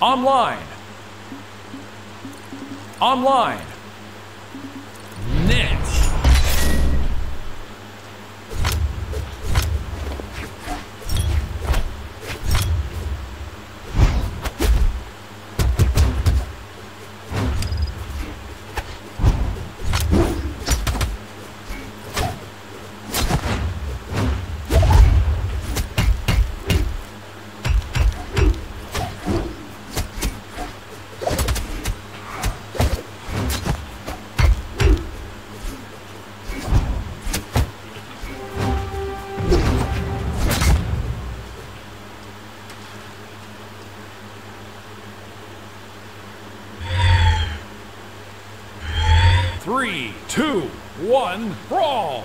Online. Online. Two, one, brawl!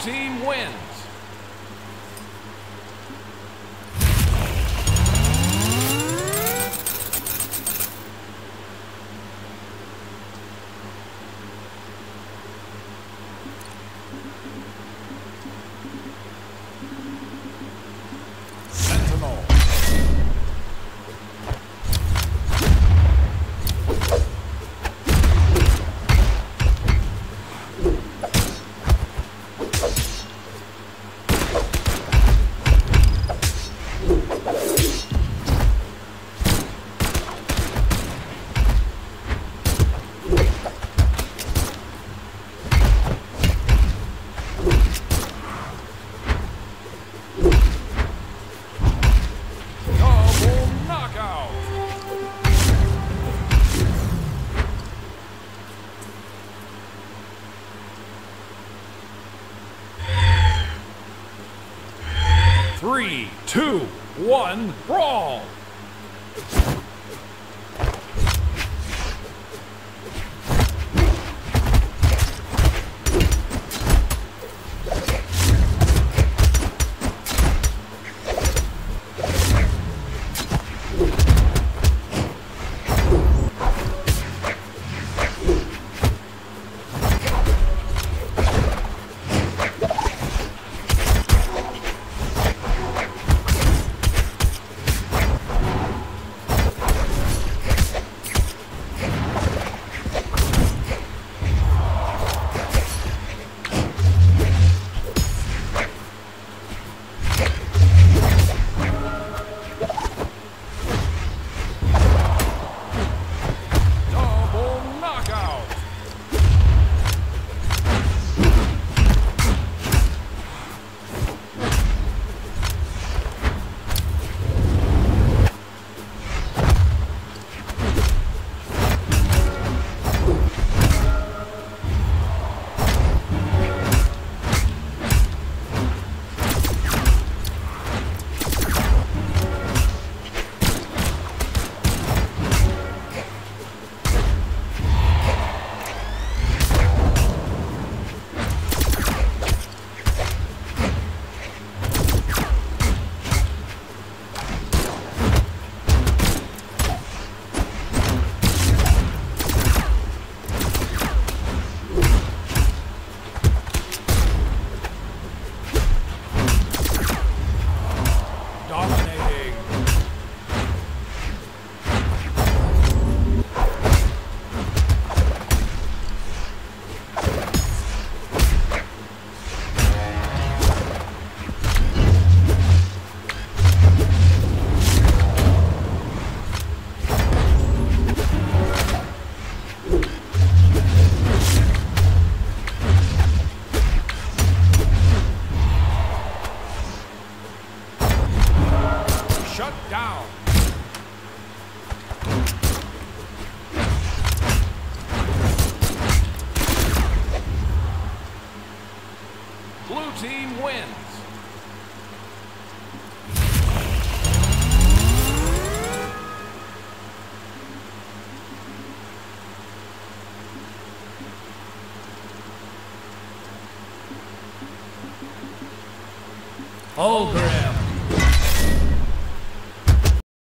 Team wins. Two, one, brawl. Ogre.